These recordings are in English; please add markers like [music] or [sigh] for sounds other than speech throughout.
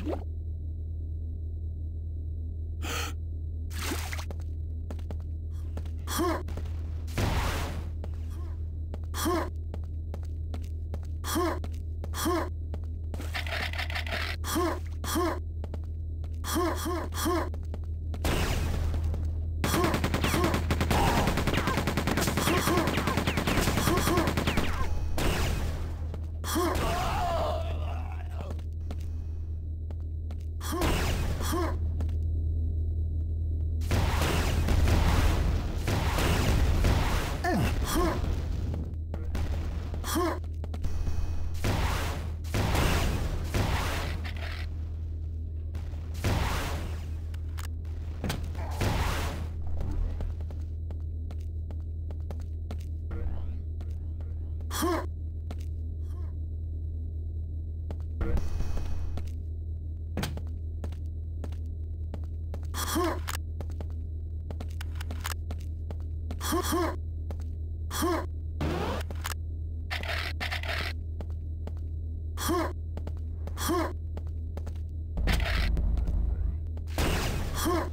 Huh. [laughs] Huh! Huh!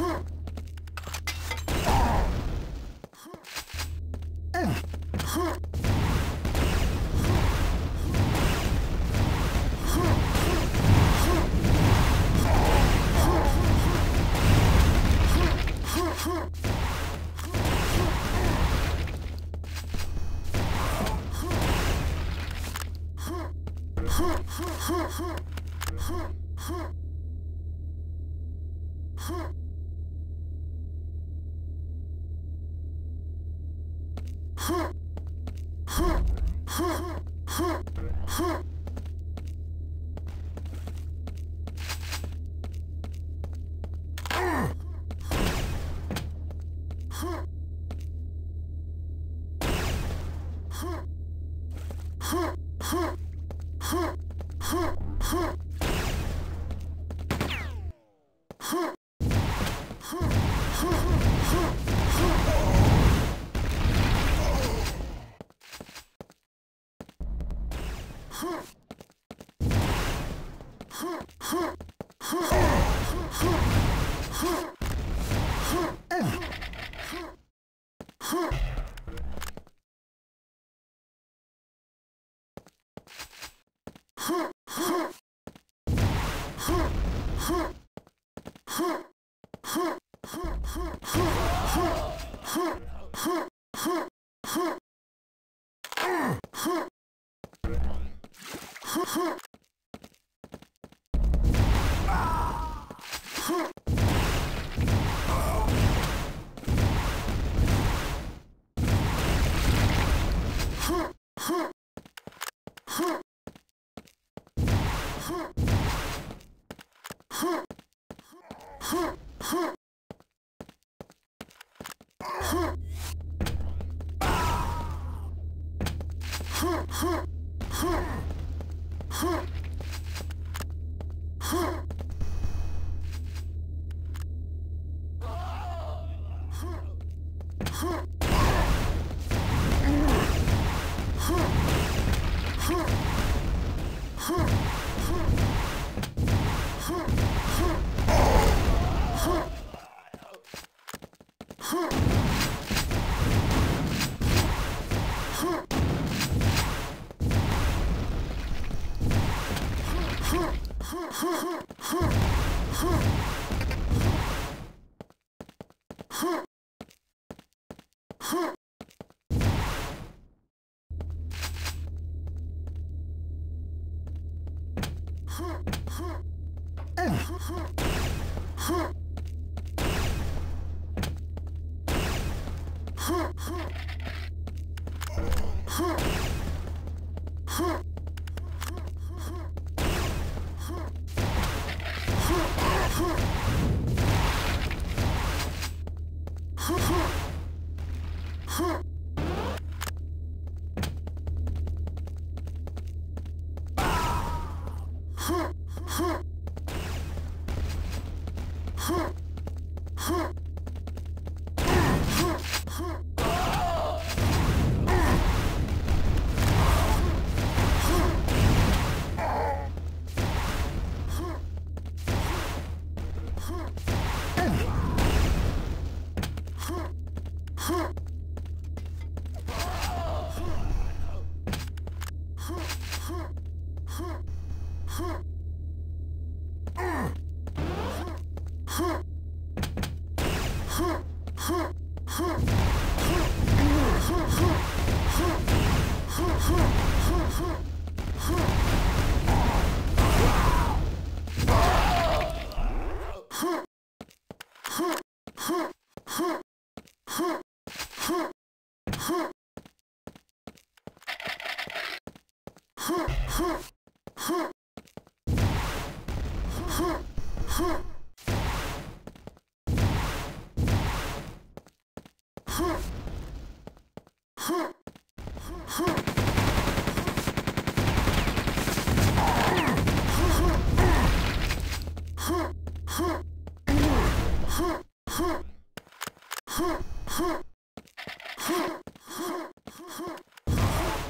Huh! Huh! Huh! Huh. Huh. Huh. Huh. Huh. Huh. Huh!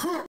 Huh!